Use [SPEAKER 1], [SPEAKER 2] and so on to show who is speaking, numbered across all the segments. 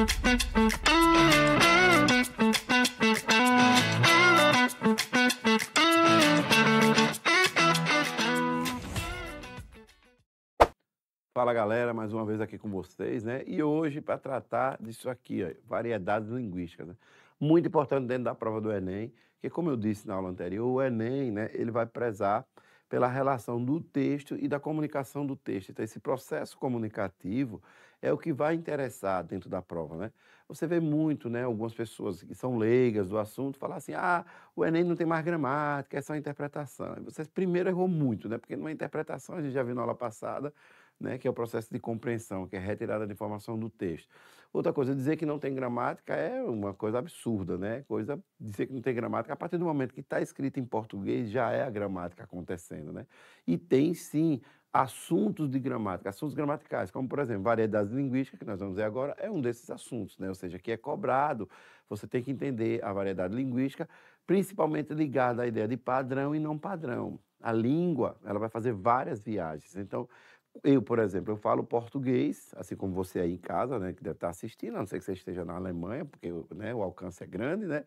[SPEAKER 1] Fala galera, mais uma vez aqui com vocês, né? E hoje para tratar disso aqui, ó, variedades linguísticas. Né? Muito importante dentro da prova do Enem, que como eu disse na aula anterior, o Enem, né, ele vai prezar pela relação do texto e da comunicação do texto. Então esse processo comunicativo é o que vai interessar dentro da prova, né? Você vê muito, né, algumas pessoas que são leigas do assunto falar assim: "Ah, o Enem não tem mais gramática, é só interpretação". Você primeiro errou muito, né? Porque numa interpretação a gente já viu na aula passada né, que é o processo de compreensão, que é retirada de informação do texto. Outra coisa, dizer que não tem gramática é uma coisa absurda, né? Coisa dizer que não tem gramática, a partir do momento que está escrito em português, já é a gramática acontecendo, né? E tem sim assuntos de gramática, assuntos gramaticais, como por exemplo, variedades linguísticas, que nós vamos ver agora, é um desses assuntos, né? Ou seja, que é cobrado, você tem que entender a variedade linguística, principalmente ligada à ideia de padrão e não padrão. A língua, ela vai fazer várias viagens. Então, eu, por exemplo, eu falo português, assim como você aí em casa, né, que deve estar assistindo, a não ser que você esteja na Alemanha, porque né, o alcance é grande, né?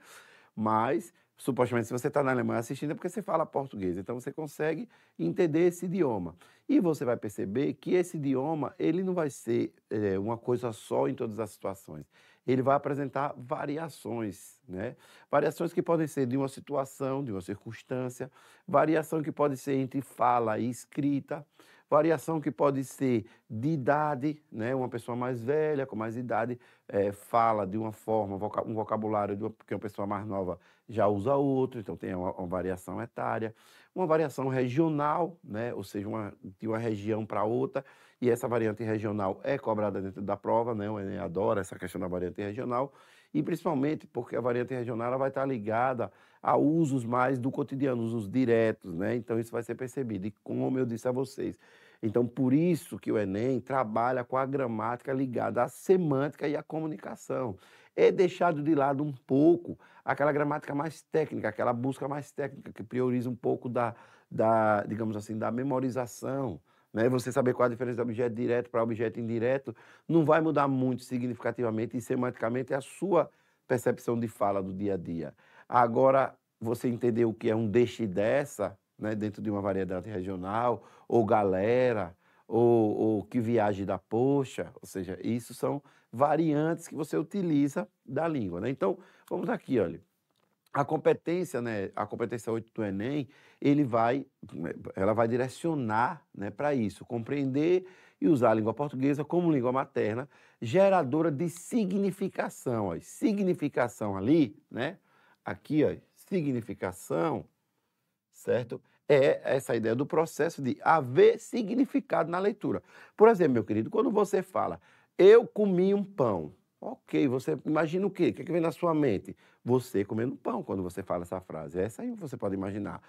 [SPEAKER 1] Mas, supostamente, se você está na Alemanha assistindo, é porque você fala português. Então, você consegue entender esse idioma. E você vai perceber que esse idioma, ele não vai ser é, uma coisa só em todas as situações. Ele vai apresentar variações, né? Variações que podem ser de uma situação, de uma circunstância, variação que pode ser entre fala e escrita, Variação que pode ser de idade, né? uma pessoa mais velha, com mais idade, é, fala de uma forma, um vocabulário de uma, que uma pessoa mais nova já usa outro, então tem uma, uma variação etária. Uma variação regional, né? ou seja, uma, de uma região para outra, e essa variante regional é cobrada dentro da prova, né? o Enem adora essa questão da variante regional, e principalmente porque a variante regional ela vai estar ligada a usos mais do cotidiano, usos diretos, né? Então isso vai ser percebido. E como eu disse a vocês, então, por isso que o Enem trabalha com a gramática ligada à semântica e à comunicação. É deixado de lado um pouco aquela gramática mais técnica, aquela busca mais técnica, que prioriza um pouco da, da digamos assim, da memorização. Né? Você saber qual a diferença do objeto direto para objeto indireto não vai mudar muito significativamente e semanticamente a sua percepção de fala do dia a dia. Agora, você entender o que é um deixe dessa, né, dentro de uma variedade regional, ou galera, ou, ou que viaje da poxa, ou seja, isso são variantes que você utiliza da língua. Né? Então, vamos aqui, olha. A competência, né, a competência 8 do Enem, ele vai, ela vai direcionar né, para isso, compreender e usar a língua portuguesa como língua materna, geradora de significação. Ó, significação ali, né? Aqui, ó, significação certo? É essa ideia do processo de haver significado na leitura. Por exemplo, meu querido, quando você fala, eu comi um pão, ok, você imagina o quê? O que, é que vem na sua mente? Você comendo pão quando você fala essa frase. Essa aí você pode imaginar.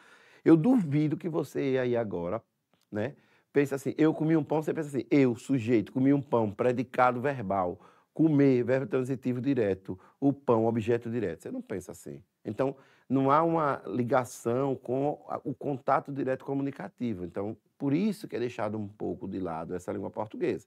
[SPEAKER 1] Eu duvido que você aí agora, né? Pensa assim, eu comi um pão, você pensa assim, eu, sujeito, comi um pão, predicado verbal, comer, verbo transitivo direto, o pão, objeto direto. Você não pensa assim. Então, não há uma ligação com o contato direto comunicativo. Então, por isso que é deixado um pouco de lado essa língua portuguesa.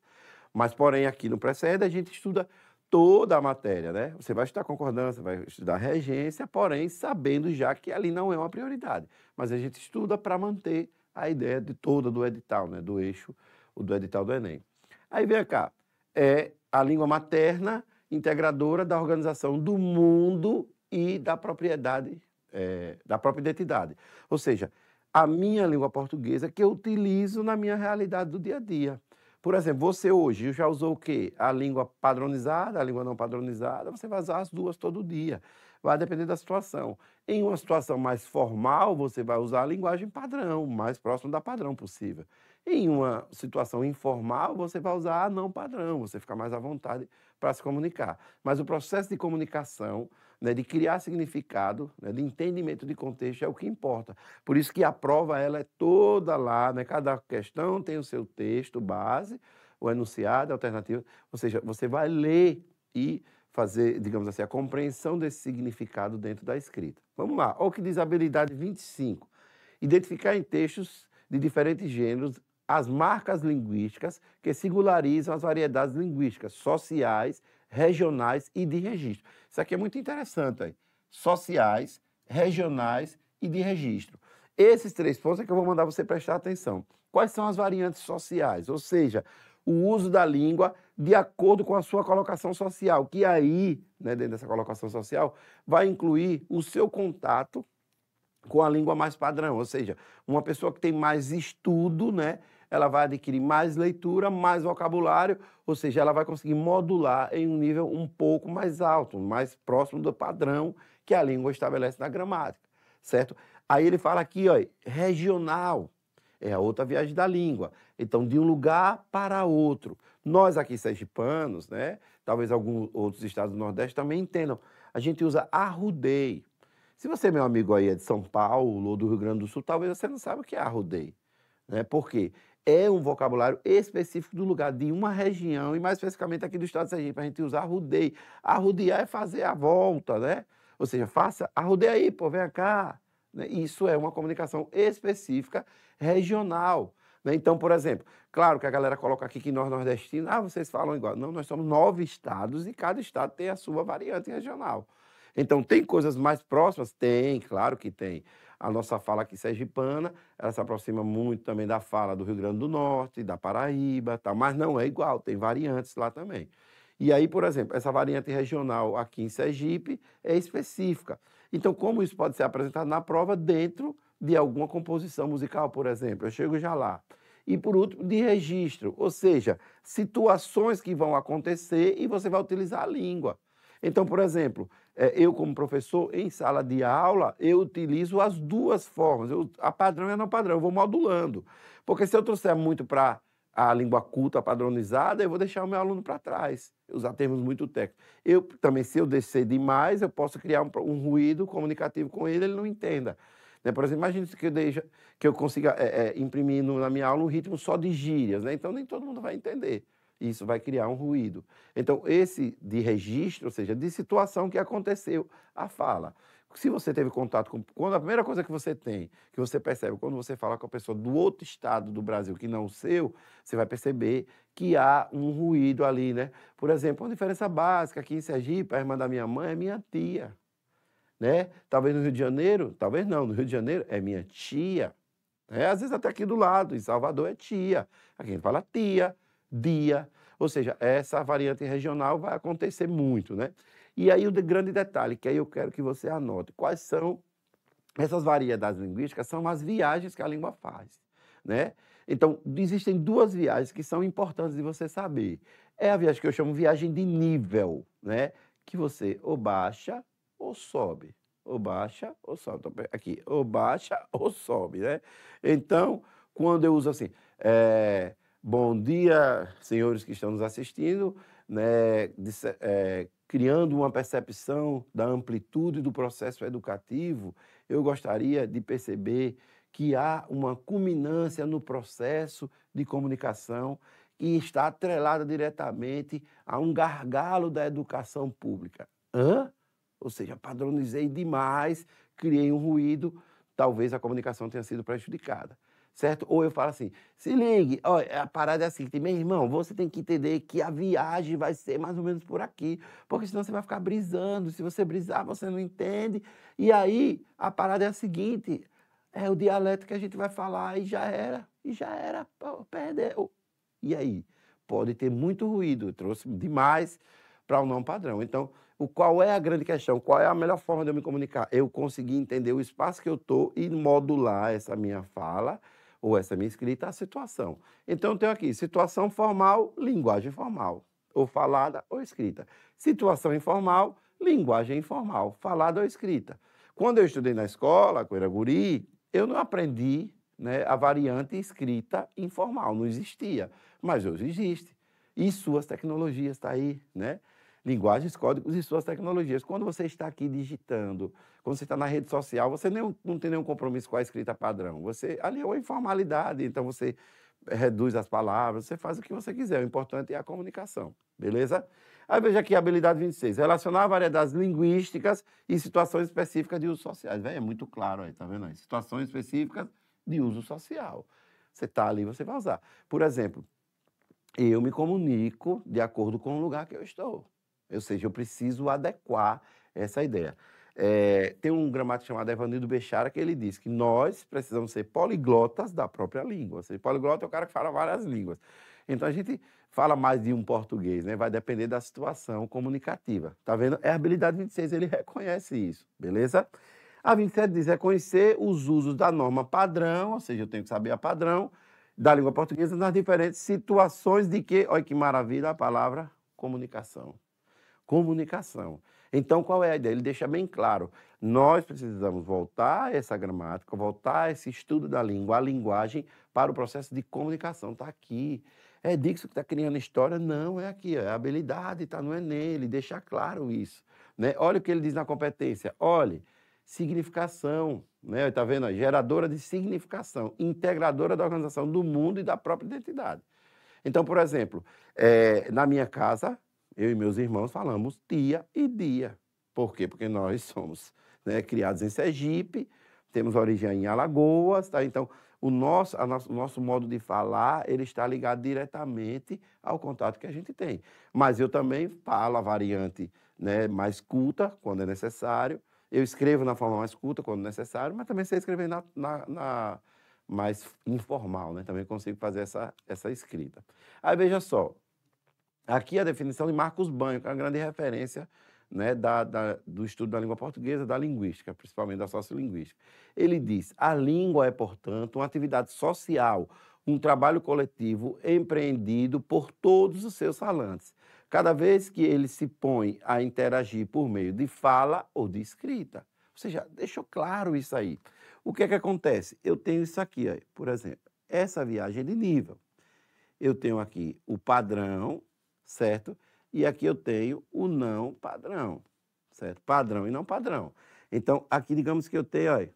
[SPEAKER 1] Mas, porém, aqui no Precede a gente estuda toda a matéria, né? Você vai estudar concordância, vai estudar regência, porém sabendo já que ali não é uma prioridade. Mas a gente estuda para manter a ideia de toda do edital, né? Do eixo do edital do Enem. Aí vem cá, é a língua materna integradora da organização do mundo e da propriedade é, da própria identidade. Ou seja, a minha língua portuguesa que eu utilizo na minha realidade do dia a dia. Por exemplo, você hoje já usou o quê? A língua padronizada, a língua não padronizada, você vai usar as duas todo dia. Vai depender da situação. Em uma situação mais formal, você vai usar a linguagem padrão, mais próximo da padrão possível. Em uma situação informal, você vai usar a não padrão, você fica mais à vontade para se comunicar. Mas o processo de comunicação né, de criar significado, né, de entendimento de contexto é o que importa. Por isso que a prova ela é toda lá, né, cada questão tem o seu texto base, o enunciado, a alternativa, ou seja, você vai ler e fazer, digamos assim, a compreensão desse significado dentro da escrita. Vamos lá, olha o que diz a habilidade 25. Identificar em textos de diferentes gêneros as marcas linguísticas que singularizam as variedades linguísticas, sociais, regionais e de registro. Isso aqui é muito interessante. Aí. Sociais, regionais e de registro. Esses três pontos é que eu vou mandar você prestar atenção. Quais são as variantes sociais? Ou seja, o uso da língua de acordo com a sua colocação social, que aí, né, dentro dessa colocação social, vai incluir o seu contato com a língua mais padrão, ou seja, uma pessoa que tem mais estudo, né, ela vai adquirir mais leitura, mais vocabulário, ou seja, ela vai conseguir modular em um nível um pouco mais alto, mais próximo do padrão que a língua estabelece na gramática, certo? Aí ele fala aqui, ó, regional, é a outra viagem da língua. Então, de um lugar para outro. Nós aqui, sergipanos, né, talvez alguns outros estados do Nordeste também entendam, a gente usa arrudei. Se você, meu amigo, aí é de São Paulo ou do Rio Grande do Sul, talvez você não saiba o que é arrudei. Né? Por quê? É um vocabulário específico do lugar, de uma região, e mais especificamente aqui do estado de Sergipe, a gente usa arrudei. Arrudear é fazer a volta, né? Ou seja, faça, arrudei aí, pô, vem cá. Né? Isso é uma comunicação específica regional. Né? Então, por exemplo, claro que a galera coloca aqui que nós nordestinos, ah, vocês falam igual. Não, nós somos nove estados e cada estado tem a sua variante regional. Então, tem coisas mais próximas? Tem, claro que tem. A nossa fala aqui sergipana, ela se aproxima muito também da fala do Rio Grande do Norte, da Paraíba, tal, mas não é igual, tem variantes lá também. E aí, por exemplo, essa variante regional aqui em Sergipe é específica. Então, como isso pode ser apresentado na prova dentro de alguma composição musical, por exemplo? Eu chego já lá e, por último, de registro, ou seja, situações que vão acontecer e você vai utilizar a língua. Então, por exemplo, eu, como professor, em sala de aula, eu utilizo as duas formas, eu, a padrão e a não padrão, eu vou modulando. Porque se eu trouxer muito para a língua culta padronizada, eu vou deixar o meu aluno para trás, usar termos muito técnicos. Eu também, se eu descer demais, eu posso criar um, um ruído comunicativo com ele, ele não entenda. Né? Por exemplo, imagine que eu, deixa, que eu consiga é, é, imprimir no, na minha aula um ritmo só de gírias, né? então nem todo mundo vai entender. Isso vai criar um ruído. Então, esse de registro, ou seja, de situação que aconteceu, a fala. Se você teve contato com. Quando a primeira coisa que você tem, que você percebe quando você fala com a pessoa do outro estado do Brasil que não o seu, você vai perceber que há um ruído ali, né? Por exemplo, uma diferença básica aqui em Sergipe, a irmã da minha mãe é minha tia né? Talvez no Rio de Janeiro, talvez não, no Rio de Janeiro é minha tia. Né? Às vezes até aqui do lado, em Salvador é tia. Aqui a gente fala tia, dia. Ou seja, essa variante regional vai acontecer muito, né? E aí o grande detalhe, que aí eu quero que você anote, quais são essas variedades linguísticas, são as viagens que a língua faz, né? Então, existem duas viagens que são importantes de você saber. É a viagem que eu chamo viagem de nível, né? Que você ou baixa ou sobe, ou baixa ou sobe. Então, aqui, ou baixa ou sobe, né? Então, quando eu uso assim, é, bom dia, senhores que estão nos assistindo, né, de, é, criando uma percepção da amplitude do processo educativo, eu gostaria de perceber que há uma culminância no processo de comunicação que está atrelada diretamente a um gargalo da educação pública. Hã? Ou seja, padronizei demais, criei um ruído, talvez a comunicação tenha sido prejudicada. Certo? Ou eu falo assim, se ligue, a parada é assim, meu irmão, você tem que entender que a viagem vai ser mais ou menos por aqui, porque senão você vai ficar brisando, se você brisar, você não entende. E aí, a parada é a seguinte, é o dialeto que a gente vai falar e já era, e já era, perdeu. E aí? Pode ter muito ruído, trouxe demais para o não padrão. Então, o qual é a grande questão? Qual é a melhor forma de eu me comunicar? Eu conseguir entender o espaço que eu estou e modular essa minha fala ou essa minha escrita à situação. Então, eu tenho aqui situação formal, linguagem formal, ou falada ou escrita. Situação informal, linguagem informal, falada ou escrita. Quando eu estudei na escola, com Iraguri, eu não aprendi né, a variante escrita informal, não existia. Mas hoje existe. E suas tecnologias estão tá aí, né? Linguagens, códigos e suas tecnologias. Quando você está aqui digitando, quando você está na rede social, você nem, não tem nenhum compromisso com a escrita padrão. Você ali é uma informalidade, então você reduz as palavras, você faz o que você quiser. O importante é a comunicação, beleza? Aí veja aqui a habilidade 26, relacionar variedades linguísticas e situações específicas de uso. Véio, é muito claro aí, tá vendo aí? Situações específicas de uso social. Você está ali, você vai usar. Por exemplo, eu me comunico de acordo com o lugar que eu estou. Ou seja, eu preciso adequar essa ideia. É, tem um gramático chamado Evanildo Bechara que ele diz que nós precisamos ser poliglotas da própria língua. Ou seja, poliglota é o cara que fala várias línguas. Então a gente fala mais de um português, né? Vai depender da situação comunicativa. Tá vendo? É a habilidade 26, ele reconhece isso, beleza? A 27 diz reconhecer os usos da norma padrão, ou seja, eu tenho que saber a padrão da língua portuguesa nas diferentes situações de que, olha que maravilha a palavra comunicação. Comunicação. Então, qual é a ideia? Ele deixa bem claro: nós precisamos voltar a essa gramática, voltar a esse estudo da língua, a linguagem, para o processo de comunicação. Está aqui. É Dixon que está criando história? Não, é aqui. É habilidade, tá, não é nele. Deixa claro isso. Né? Olha o que ele diz na competência. Olhe, significação. Né? Está vendo? Geradora de significação, integradora da organização do mundo e da própria identidade. Então, por exemplo, é, na minha casa, eu e meus irmãos falamos tia e dia. Por quê? Porque nós somos né, criados em Sergipe, temos origem em Alagoas, tá? Então, o nosso, nosso, o nosso modo de falar, ele está ligado diretamente ao contato que a gente tem. Mas eu também falo a variante né, mais culta, quando é necessário. Eu escrevo na forma mais culta, quando necessário, mas também sei escrever na, na, na mais informal, né? Também consigo fazer essa, essa escrita. Aí, veja só, Aqui a definição de Marcos Banho, que é uma grande referência né, da, da, do estudo da língua portuguesa, da linguística, principalmente da sociolinguística. Ele diz: a língua é, portanto, uma atividade social, um trabalho coletivo empreendido por todos os seus falantes, cada vez que ele se põe a interagir por meio de fala ou de escrita. Ou seja, deixou claro isso aí. O que é que acontece? Eu tenho isso aqui, por exemplo, essa viagem de nível. Eu tenho aqui o padrão, certo? E aqui eu tenho o não padrão, certo? Padrão e não padrão. Então, aqui digamos que eu tenho, olha,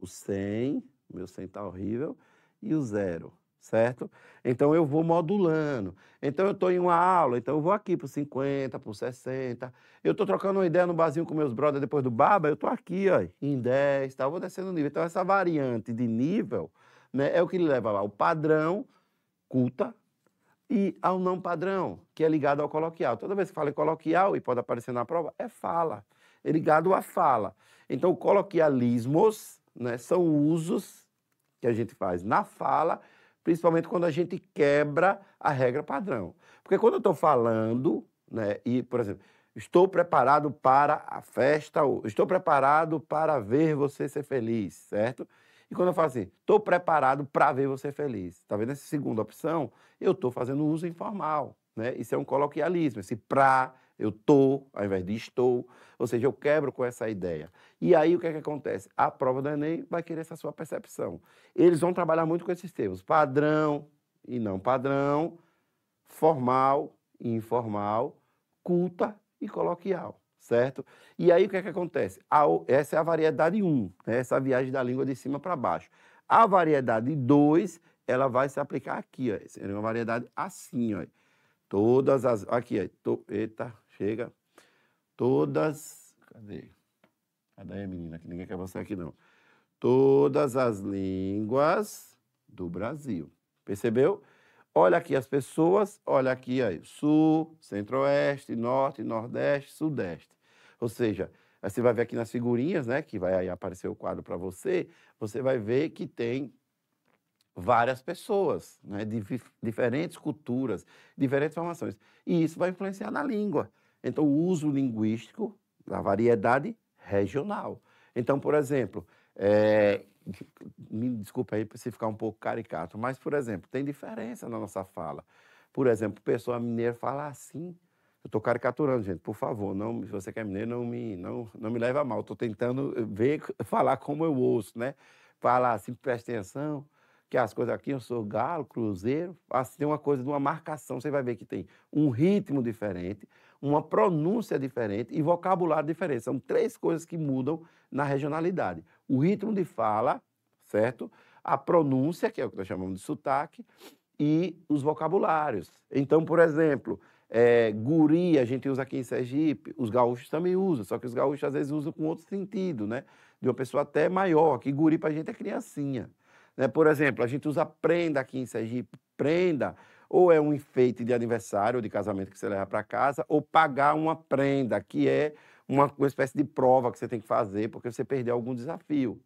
[SPEAKER 1] o 100, meu 100 está horrível, e o zero, certo? Então, eu vou modulando. Então, eu estou em uma aula, então eu vou aqui para 50, para 60. Eu estou trocando uma ideia no barzinho com meus brothers depois do baba, eu estou aqui, ó, em 10, tá? eu vou descendo o nível. Então, essa variante de nível né, é o que leva lá o padrão, culta, e ao não padrão, que é ligado ao coloquial. Toda vez que fala em coloquial, e pode aparecer na prova, é fala, é ligado à fala. Então, coloquialismos né, são usos que a gente faz na fala, principalmente quando a gente quebra a regra padrão. Porque quando eu estou falando, né, e, por exemplo, estou preparado para a festa, ou estou preparado para ver você ser feliz, certo? E quando eu falo assim, estou preparado para ver você feliz. Está vendo essa segunda opção? Eu estou fazendo uso informal. Né? Isso é um coloquialismo, esse pra, eu estou, ao invés de estou. Ou seja, eu quebro com essa ideia. E aí o que é que acontece? A prova do Enem vai querer essa sua percepção. Eles vão trabalhar muito com esses termos: padrão e não padrão, formal e informal, culta e coloquial certo? E aí o que é que acontece? Essa é a variedade 1, né? essa viagem da língua de cima para baixo. A variedade 2, ela vai se aplicar aqui, ó. Seria uma variedade assim, ó. Todas as. Aqui, ó. To, eita, chega. Todas. Cadê? Cadê a menina? Que ninguém quer você aqui, não. Todas as línguas do Brasil. Percebeu? Olha aqui as pessoas, olha aqui aí, sul, centro-oeste, norte, nordeste, sudeste. Ou seja, você vai ver aqui nas figurinhas, né, que vai aí aparecer o quadro para você, você vai ver que tem várias pessoas, né, de diferentes culturas, diferentes formações. E isso vai influenciar na língua. Então, o uso linguístico da variedade regional. Então, por exemplo, é, me desculpa aí se ficar um pouco caricato, mas, por exemplo, tem diferença na nossa fala. Por exemplo, pessoa mineira fala assim. Eu estou caricaturando, gente, por favor, não, se você quer mineiro, não me, não, não me leva a mal. Estou tentando ver, falar como eu ouço, né? Falar assim, preste atenção, que as coisas aqui, eu sou galo, cruzeiro, assim, tem uma coisa de uma marcação, você vai ver que tem um ritmo diferente, uma pronúncia diferente e vocabulário diferente. São três coisas que mudam na regionalidade o ritmo de fala, certo? A pronúncia, que é o que nós chamamos de sotaque, e os vocabulários. Então, por exemplo, é, guri a gente usa aqui em Sergipe, os gaúchos também usam, só que os gaúchos às vezes usam com outro sentido, né? De uma pessoa até maior, que guri para a gente é criancinha. Né? Por exemplo, a gente usa prenda aqui em Sergipe, prenda, ou é um enfeite de aniversário ou de casamento que você leva para casa, ou pagar uma prenda, que é uma, uma espécie de prova que você tem que fazer porque você perdeu algum desafio.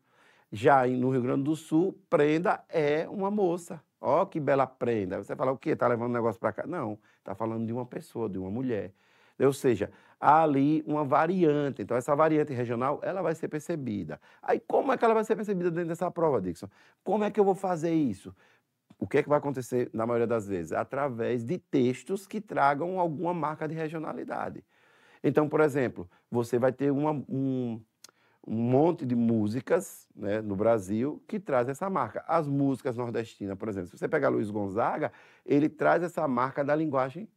[SPEAKER 1] Já no Rio Grande do Sul, prenda é uma moça. Ó, oh, que bela prenda. Você fala, o quê? Está levando negócio para cá? Não, está falando de uma pessoa, de uma mulher. Ou seja, há ali uma variante. Então, essa variante regional, ela vai ser percebida. Aí, como é que ela vai ser percebida dentro dessa prova, Dixon? Como é que eu vou fazer isso? O que é que vai acontecer na maioria das vezes? Através de textos que tragam alguma marca de regionalidade. Então, por exemplo, você vai ter uma, um, um monte de músicas né, no Brasil que traz essa marca. As músicas nordestinas, por exemplo, se você pegar Luiz Gonzaga, ele traz essa marca da linguagem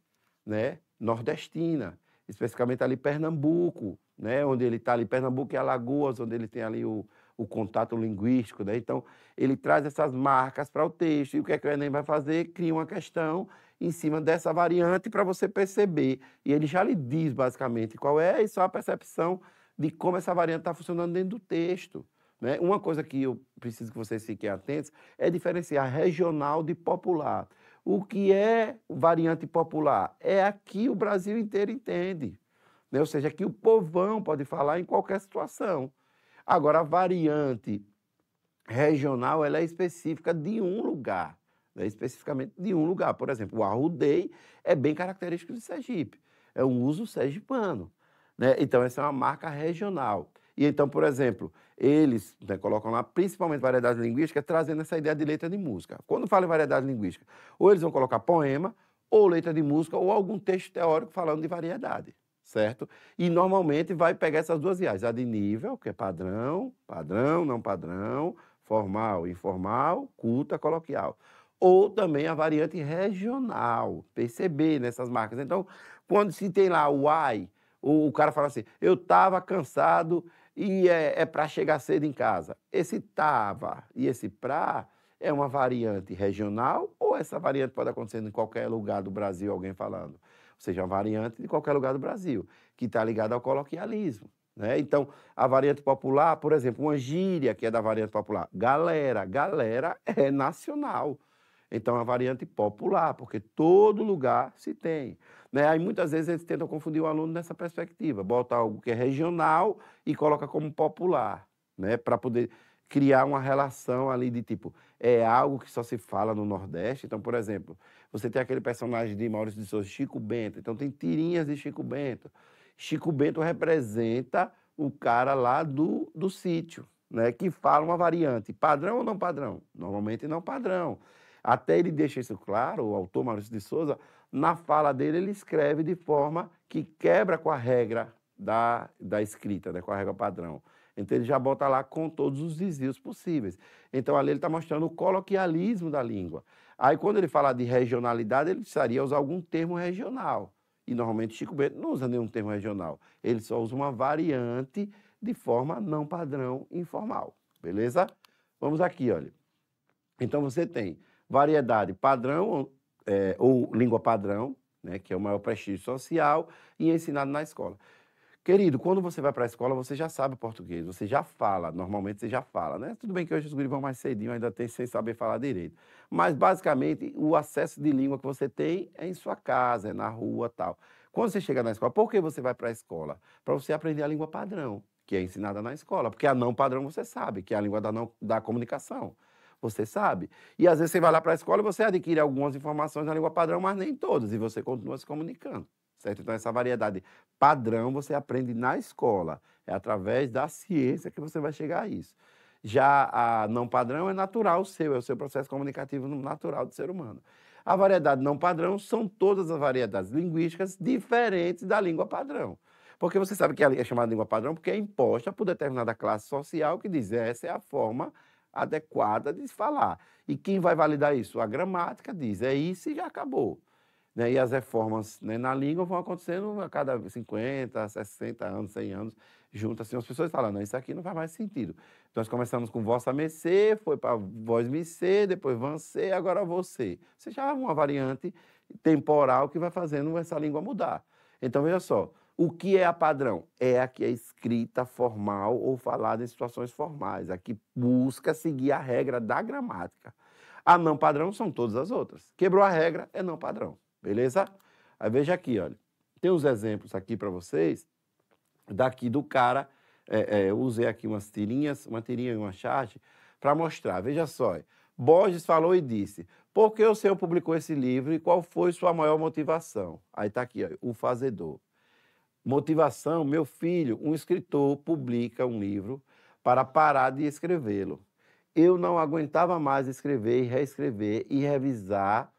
[SPEAKER 1] né, nordestina, especificamente ali Pernambuco, né, onde ele está ali, Pernambuco e Alagoas, onde ele tem ali o, o contato linguístico. Né? Então, ele traz essas marcas para o texto. E o que, é que o Enem vai fazer? Cria uma questão em cima dessa variante para você perceber. E ele já lhe diz, basicamente, qual é, e só a percepção de como essa variante está funcionando dentro do texto. Né? Uma coisa que eu preciso que vocês fiquem atentos é diferenciar regional de popular. O que é variante popular? É aqui o Brasil inteiro entende. Né? Ou seja, que o povão pode falar em qualquer situação. Agora, a variante regional ela é específica de um lugar, né? especificamente de um lugar. Por exemplo, o arrudei é bem característico de Sergipe, é um uso sergipano. Né? Então, essa é uma marca regional. E então, por exemplo, eles né, colocam lá principalmente variedade linguística, trazendo essa ideia de letra de música. Quando fala em variedade linguística, ou eles vão colocar poema, ou letra de música, ou algum texto teórico falando de variedade, certo? E normalmente vai pegar essas duas IAs, a de nível, que é padrão, padrão, não padrão, formal, informal, culta, coloquial. Ou também a variante regional, perceber nessas marcas. Então, quando se tem lá o AI, o, o cara fala assim: eu estava cansado e é, é para chegar cedo em casa. Esse tava e esse pra é uma variante regional ou essa variante pode acontecer em qualquer lugar do Brasil, alguém falando? Ou seja, uma variante de qualquer lugar do Brasil, que está ligada ao coloquialismo. Né? Então, a variante popular, por exemplo, uma gíria que é da variante popular, galera, galera é nacional. Então, é a variante popular, porque todo lugar se tem. Né? Aí muitas vezes eles tentam confundir o aluno nessa perspectiva, bota algo que é regional e coloca como popular, né? para poder criar uma relação ali de tipo, é algo que só se fala no Nordeste. Então, por exemplo, você tem aquele personagem de Maurício de Souza, Chico Bento, então tem tirinhas de Chico Bento. Chico Bento representa o cara lá do, do sítio, né? que fala uma variante, padrão ou não padrão? Normalmente não padrão. Até ele deixa isso claro, o autor Maurício de Souza, na fala dele, ele escreve de forma que quebra com a regra da, da escrita, né, com a regra padrão. Então ele já bota lá com todos os desvios possíveis. Então ali ele está mostrando o coloquialismo da língua. Aí quando ele fala de regionalidade, ele precisaria usar algum termo regional. E normalmente Chico Bento não usa nenhum termo regional. Ele só usa uma variante de forma não padrão informal. Beleza? Vamos aqui, olha. Então você tem variedade padrão é, ou língua padrão, né, que é o maior prestígio social, e ensinado na escola. Querido, quando você vai para a escola, você já sabe português, você já fala, normalmente você já fala, né? Tudo bem que hoje os guris vão mais cedinho, ainda tem sem saber falar direito. Mas, basicamente, o acesso de língua que você tem é em sua casa, é na rua tal. Quando você chega na escola, por que você vai para a escola? Para você aprender a língua padrão, que é ensinada na escola. Porque a não padrão você sabe, que é a língua da, não, da comunicação você sabe. E às vezes você vai lá para a escola e você adquire algumas informações na língua padrão, mas nem todas, e você continua se comunicando. Certo? Então, essa variedade padrão você aprende na escola. É através da ciência que você vai chegar a isso. Já a não padrão é natural seu, é o seu processo comunicativo natural do ser humano. A variedade não padrão são todas as variedades linguísticas diferentes da língua padrão. Porque você sabe que é chamada língua padrão porque é imposta por determinada classe social que diz essa é a forma adequada de falar. E quem vai validar isso? A gramática diz, é isso e já acabou. Né? E as reformas né, na língua vão acontecendo a cada 50, 60 anos, 100 anos, junto assim, as pessoas falam, não, isso aqui não faz mais sentido. Nós começamos com vossa mercê, foi para voz mercê, depois vancê, agora você. Você já é uma variante temporal que vai fazendo essa língua mudar. Então, veja só, o que é a padrão? É a que é escrita formal ou falada em situações formais, a que busca seguir a regra da gramática. A não padrão são todas as outras. Quebrou a regra, é não padrão. Beleza? Aí veja aqui, olha. Tem uns exemplos aqui para vocês, daqui do cara. É, é, eu usei aqui umas tirinhas, uma tirinha e uma chart, para mostrar. Veja só. Borges falou e disse: por que o senhor publicou esse livro e qual foi sua maior motivação? Aí está aqui, ó, o fazedor. Motivação, meu filho, um escritor publica um livro para parar de escrevê-lo. Eu não aguentava mais escrever e reescrever e revisar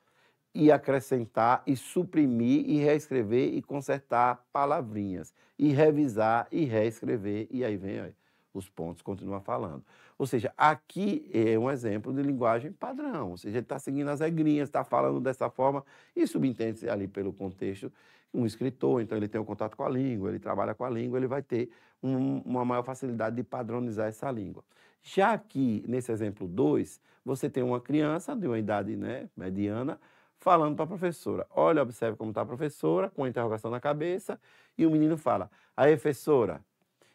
[SPEAKER 1] e acrescentar e suprimir e reescrever e consertar palavrinhas e revisar e reescrever e aí vem aí, os pontos continua falando. Ou seja, aqui é um exemplo de linguagem padrão, ou seja, ele está seguindo as regrinhas, está falando dessa forma e subentende-se ali pelo contexto um escritor, então ele tem um contato com a língua, ele trabalha com a língua, ele vai ter um, uma maior facilidade de padronizar essa língua. Já aqui, nesse exemplo 2, você tem uma criança de uma idade né, mediana falando para a professora. Olha, observe como está a professora, com a interrogação na cabeça, e o menino fala: Aí, professora,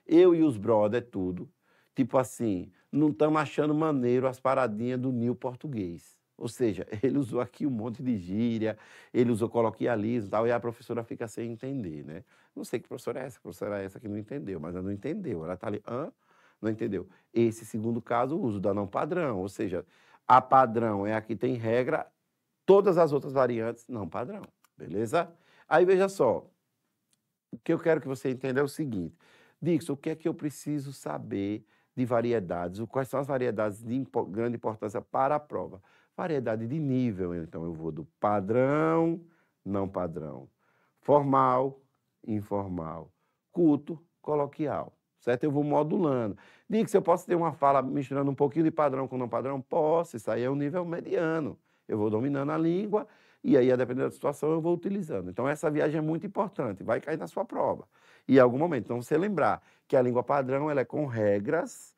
[SPEAKER 1] eu e os brother, tudo, tipo assim, não estamos achando maneiro as paradinhas do Nil português. Ou seja, ele usou aqui um monte de gíria, ele usou coloquialismo e tal, e a professora fica sem entender, né? Não sei que professora é essa, professora é essa que não entendeu, mas ela não entendeu. Ela está ali, hã? Não entendeu. Esse segundo caso, o uso da não padrão, ou seja, a padrão é a que tem regra, todas as outras variantes não padrão, beleza? Aí veja só, o que eu quero que você entenda é o seguinte, Dixon, o que é que eu preciso saber de variedades. Quais são as variedades de grande importância para a prova? Variedade de nível, então eu vou do padrão, não padrão, formal, informal, culto, coloquial, certo? Eu vou modulando. Diga se eu posso ter uma fala misturando um pouquinho de padrão com não padrão? Posso, isso aí é um nível mediano. Eu vou dominando a língua e aí, a depender da situação, eu vou utilizando. Então, essa viagem é muito importante, vai cair na sua prova. E em algum momento, então, você lembrar que a língua padrão ela é com regras,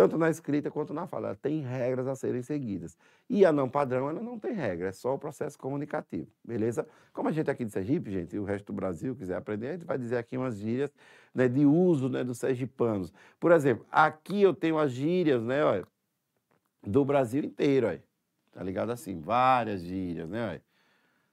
[SPEAKER 1] tanto na escrita quanto na fala. Ela tem regras a serem seguidas. E a não padrão, ela não tem regra, é só o processo comunicativo, beleza? Como a gente é aqui de Sergipe, gente, e o resto do Brasil quiser aprender, a gente vai dizer aqui umas gírias né, de uso né, dos sergipanos. Por exemplo, aqui eu tenho as gírias né, ó, do Brasil inteiro, ó, tá ligado assim? Várias gírias, né? Ó.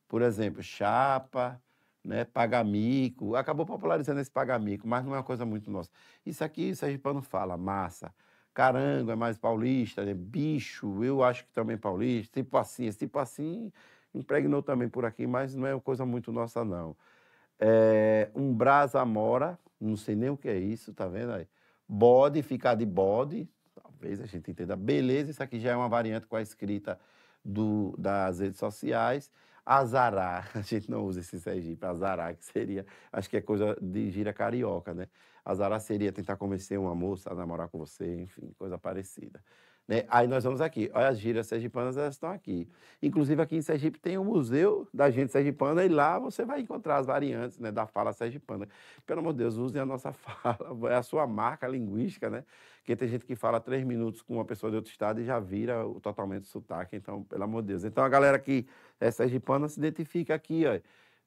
[SPEAKER 1] Por exemplo, chapa, né, pagamico. Acabou popularizando esse pagamico, mas não é uma coisa muito nossa. Isso aqui, Sergipano fala, massa. Carango é mais paulista, né? bicho, eu acho que também é paulista, tipo assim, esse tipo assim impregnou também por aqui, mas não é uma coisa muito nossa, não. É, um brasa mora, não sei nem o que é isso, tá vendo aí? Bode, ficar de bode, talvez a gente entenda. Beleza, isso aqui já é uma variante com a escrita do, das redes sociais. Azará, a gente não usa esse Sergipe, azará, que seria, acho que é coisa de gira carioca, né? Azará seria tentar convencer uma moça a namorar com você, enfim, coisa parecida. Né? Aí nós vamos aqui, olha as gírias sergipanas, elas estão aqui. Inclusive aqui em Sergipe tem o um museu da gente sergipana e lá você vai encontrar as variantes né, da fala sergipana. Pelo amor de Deus, usem a nossa fala, é a sua marca linguística, né? Porque tem gente que fala três minutos com uma pessoa de outro estado e já vira totalmente sotaque, então, pelo amor de Deus. Então a galera que é sergipana se identifica aqui, ó.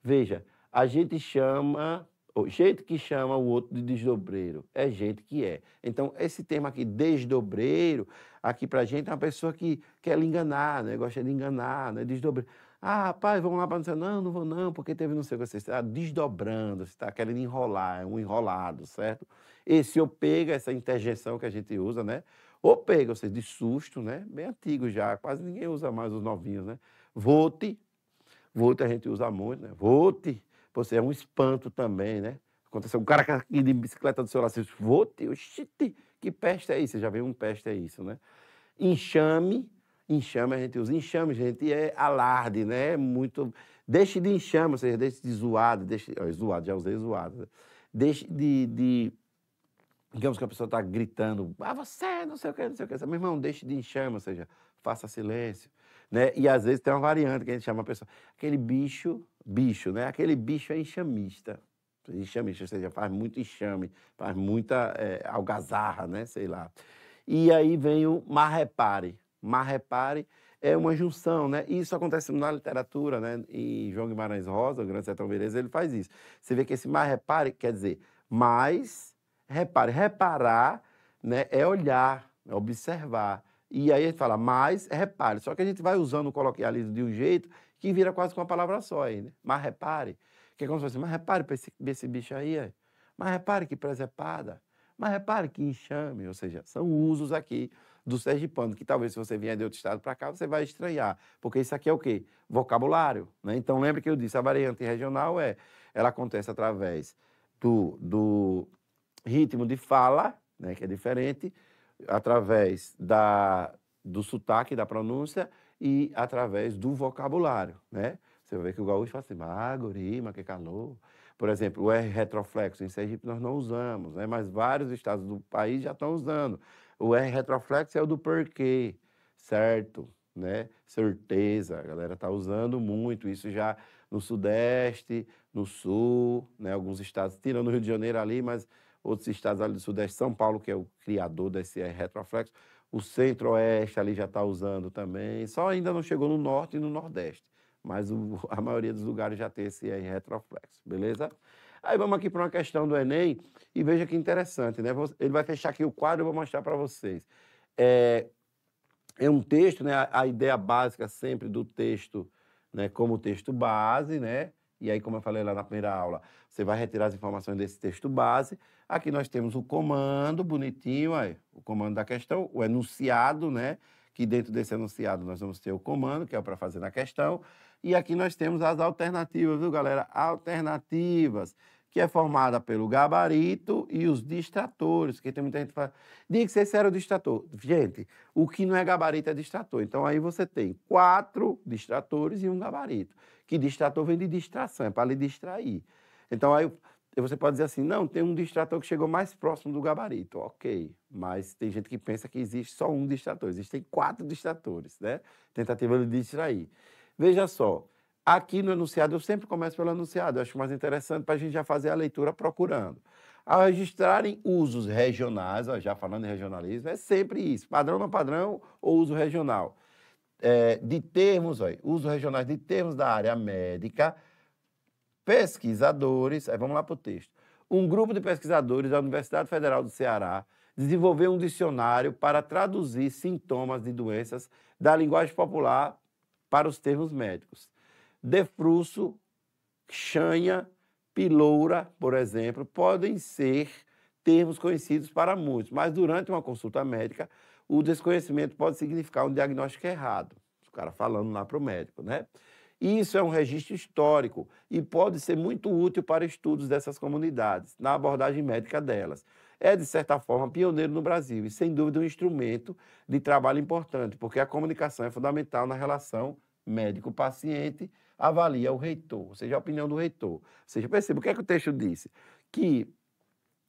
[SPEAKER 1] Veja, a gente chama o jeito que chama o outro de desdobreiro é jeito que é. Então, esse termo aqui, desdobreiro, aqui pra gente é uma pessoa que quer lhe enganar, né? Gosta de enganar, né? Desdobreiro. Ah, rapaz, vamos lá para não Não, não vou não, porque teve não sei o que. Você está desdobrando, você está querendo enrolar, é um enrolado, certo? Esse ou pega, essa interjeição que a gente usa, né? Ou pega, ou seja, de susto, né? Bem antigo já, quase ninguém usa mais os novinhos, né? Vote, vote a gente usa muito, né? Vote você é um espanto também, né? Aconteceu um cara aqui de bicicleta do seu lado, você disse, vou te, que peste é isso? Você já viu um peste é isso, né? Enxame, enxame a gente usa. Enxame, gente, é alarde, né? Muito. Deixe de enxame, ou seja, deixe de zoado, deixe. Ó, zoado, já usei zoado. Né? Deixe de, de. Digamos que a pessoa está gritando, ah, você, não sei o que, não sei o que. Meu irmão, deixe de enxame, ou seja, faça silêncio. Né? E às vezes tem uma variante que a gente chama a pessoa, aquele bicho, bicho, né? Aquele bicho é enxamista. Enxamista, ou seja, faz muito enxame, faz muita é, algazarra, né? Sei lá. E aí vem o marrepare. Marrepare é uma junção, né? Isso acontece na literatura, né? E João Guimarães Rosa, o Grande Sertão Veredas, ele faz isso. Você vê que esse marrepare quer dizer mais repare. Reparar né, é olhar, é observar E aí gente fala, mas repare. Só que a gente vai usando o coloquialismo de um jeito que vira quase com uma palavra só aí, né? Mas repare. Que é como se fosse, mas repare para esse, esse bicho aí, aí. Mas repare que presepada. Mas repare que enxame. Ou seja, são usos aqui do sergipano, que talvez se você vier de outro estado para cá, você vai estranhar. Porque isso aqui é o quê? Vocabulário. Né? Então, lembre que eu disse, a variante regional é, ela acontece através do, do ritmo de fala, né, que é diferente, através da, do sotaque, da pronúncia e através do vocabulário, né? Você ver que o gaúcho fala assim, ah, gurima, que calor. Por exemplo, o R retroflexo em Sergipe nós não usamos, né? mas vários estados do país já estão usando. O R retroflexo é o do porquê, certo? Né? Certeza, a galera está usando muito isso já no Sudeste, no Sul, né? alguns estados, tirando o Rio de Janeiro ali, mas outros estados ali do Sudeste, São Paulo, que é o criador desse R retroflexo, o Centro-Oeste ali já está usando também, só ainda não chegou no Norte e no Nordeste, mas o, a maioria dos lugares já tem esse R retroflexo, beleza? Aí vamos aqui para uma questão do Enem e veja que interessante, né? Ele vai fechar aqui o quadro e vou mostrar para vocês. É, é um texto, né? A, a, ideia básica sempre do texto, né? Como texto base, né? E aí, como eu falei lá na primeira aula, você vai retirar as informações desse texto base. Aqui nós temos o comando, bonitinho, aí, o comando da questão, o enunciado, né? Que dentro desse enunciado nós vamos ter o comando, que é para fazer na questão. E aqui nós temos as alternativas, viu, galera? Alternativas, que é formada pelo gabarito e os distratores, que tem muita gente que fala, diga que esse era o distrator. Gente, o que não é gabarito é distrator. Então aí você tem quatro distratores e um gabarito. Que distrator vem de distração, é para lhe distrair. Então aí você pode dizer assim, não, tem um distrator que chegou mais próximo do gabarito. Ok, mas tem gente que pensa que existe só um distrator. Existem quatro distratores, né? Tentativa de distrair. Veja só, aqui no enunciado, eu sempre começo pelo enunciado, eu acho mais interessante para a gente já fazer a leitura procurando. Ao registrarem usos regionais, ó, já falando em regionalismo, é sempre isso, padrão não padrão ou uso regional. É, de termos, ó, uso regionais de termos da área médica, pesquisadores, aí vamos lá para o texto. Um grupo de pesquisadores da Universidade Federal do Ceará desenvolveu um dicionário para traduzir sintomas de doenças da linguagem popular para os termos médicos. Defruço, chanha, piloura, por exemplo, podem ser termos conhecidos para muitos, mas durante uma consulta médica, o desconhecimento pode significar um diagnóstico errado. O cara falando lá para o médico, né? Isso é um registro histórico e pode ser muito útil para estudos dessas comunidades, na abordagem médica delas. É, de certa forma, pioneiro no Brasil e, sem dúvida, um instrumento de trabalho importante, porque a comunicação é fundamental na relação médico-paciente, avalia o reitor, ou seja, a opinião do reitor. Ou seja, perceba o que é que o texto disse? Que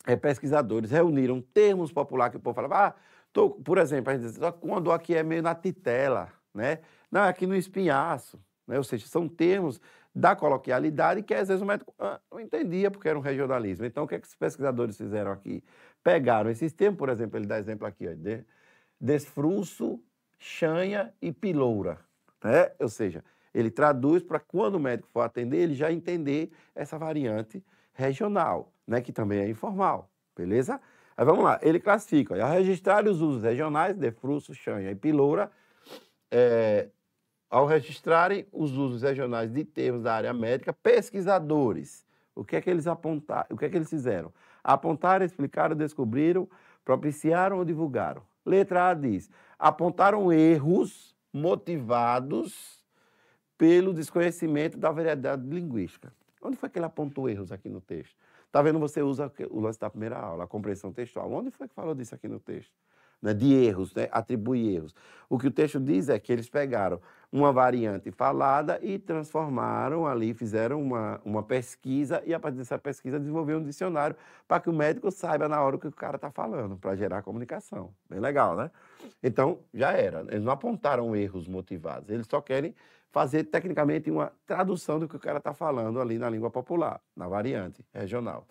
[SPEAKER 1] é, pesquisadores reuniram termos populares que o povo falava, ah, tô, por exemplo, a gente diz, quando aqui é meio na titela, né? Não, é aqui no espinhaço. Né? Ou seja, são termos da coloquialidade que às vezes o médico ah, não entendia porque era um regionalismo. Então, o que, é que os pesquisadores fizeram aqui? Pegaram esses termos, por exemplo, ele dá exemplo aqui, ó, de, desfruço, chanha e piloura. Né? Ou seja, ele traduz para quando o médico for atender, ele já entender essa variante regional, né? que também é informal, beleza? Aí vamos lá, ele classifica, ó, ao registrar os usos regionais, defruço, chanha e piloura, é, ao registrarem os usos regionais de termos da área médica, pesquisadores, o que é que eles apontaram, o que é que eles fizeram? Apontaram, explicaram, descobriram, propiciaram ou divulgaram. Letra A diz: apontaram erros motivados pelo desconhecimento da variedade linguística. Onde foi que ele apontou erros aqui no texto? Está vendo? Você usa o lance da primeira aula, a compreensão textual. Onde foi que falou disso aqui no texto? Né? De erros, né? atribui erros. O que o texto diz é que eles pegaram uma variante falada e transformaram ali, fizeram uma, uma pesquisa e a partir dessa pesquisa desenvolveram um dicionário para que o médico saiba na hora o que o cara está falando, para gerar comunicação. Bem legal, né? Então, já era. Eles não apontaram erros motivados, eles só querem fazer tecnicamente uma tradução do que o cara está falando ali na língua popular, na variante regional.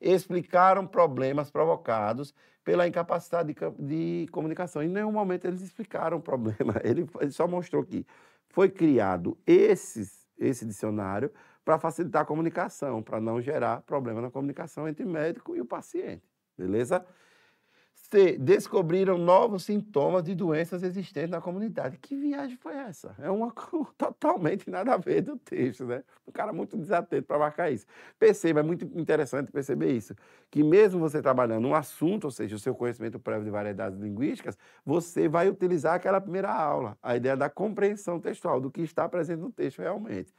[SPEAKER 1] Explicaram problemas provocados pela incapacidade de, de, comunicação. Em nenhum momento eles explicaram o problema, ele, ele só mostrou que foi criado esses, esse dicionário para facilitar a comunicação, para não gerar problema na comunicação entre médico e o paciente, beleza? C. Descobriram novos sintomas de doenças existentes na comunidade. Que viagem foi essa? É uma totalmente nada a ver do texto, né? Um cara muito desatento para marcar isso. Perceba, é muito interessante perceber isso, que mesmo você trabalhando um assunto, ou seja, o seu conhecimento prévio de variedades linguísticas, você vai utilizar aquela primeira aula, a ideia da compreensão textual, do que está presente no texto realmente.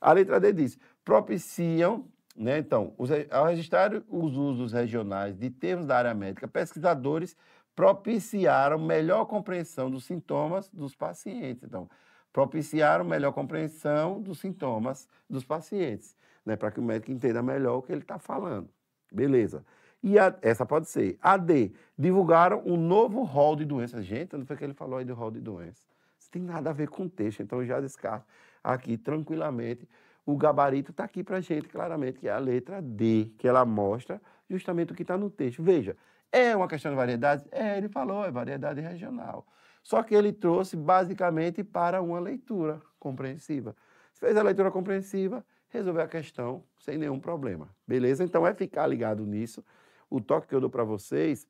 [SPEAKER 1] A letra D diz: propiciam né? Então, os, ao registrar os usos regionais de termos da área médica, pesquisadores propiciaram melhor compreensão dos sintomas dos pacientes. Então, propiciaram melhor compreensão dos sintomas dos pacientes, né? para que o médico entenda melhor o que ele está falando. Beleza. E a, essa pode ser. A D, divulgaram um novo rol de doenças. Gente, não foi que ele falou aí do rol de doenças. Isso tem nada a ver com o texto, então eu já descarto aqui tranquilamente o gabarito está aqui para a gente claramente, que é a letra D, que ela mostra justamente o que está no texto. Veja, é uma questão de variedade? É, ele falou, é variedade regional. Só que ele trouxe basicamente para uma leitura compreensiva. Fez a leitura compreensiva, resolveu a questão sem nenhum problema. Beleza? Então é ficar ligado nisso. O toque que eu dou para vocês,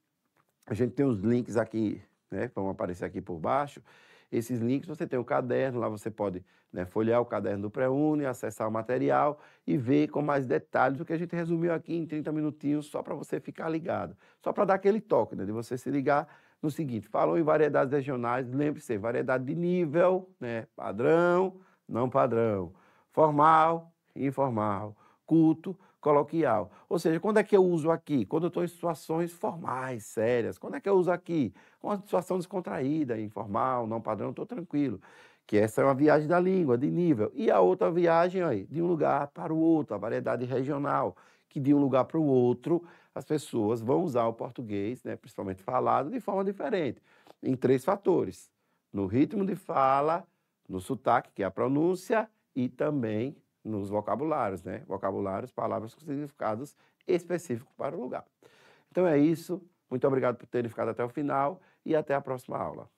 [SPEAKER 1] a gente tem os links aqui, né? Vão aparecer aqui por baixo. Esses links você tem o caderno, lá você pode né, folhear o caderno do Pré-Uni, acessar o material e ver com mais detalhes o que a gente resumiu aqui em 30 minutinhos, só para você ficar ligado. Só para dar aquele toque, né, de você se ligar no seguinte: falou em variedades regionais, lembre-se, variedade de nível, né, padrão, não padrão, formal, informal, culto, coloquial. Ou seja, quando é que eu uso aqui? Quando eu estou em situações formais, sérias. Quando é que eu uso aqui? Uma situação descontraída, informal, não padrão, estou tranquilo. Que essa é uma viagem da língua, de nível. E a outra viagem, aí, de um lugar para o outro, a variedade regional, que de um lugar para o outro, as pessoas vão usar o português, né, principalmente falado, de forma diferente, em três fatores: no ritmo de fala, no sotaque, que é a pronúncia, e também nos vocabulários, né? Vocabulários, palavras com significados específicos para o lugar. Então é isso. Muito obrigado por terem ficado até o final e até a próxima aula.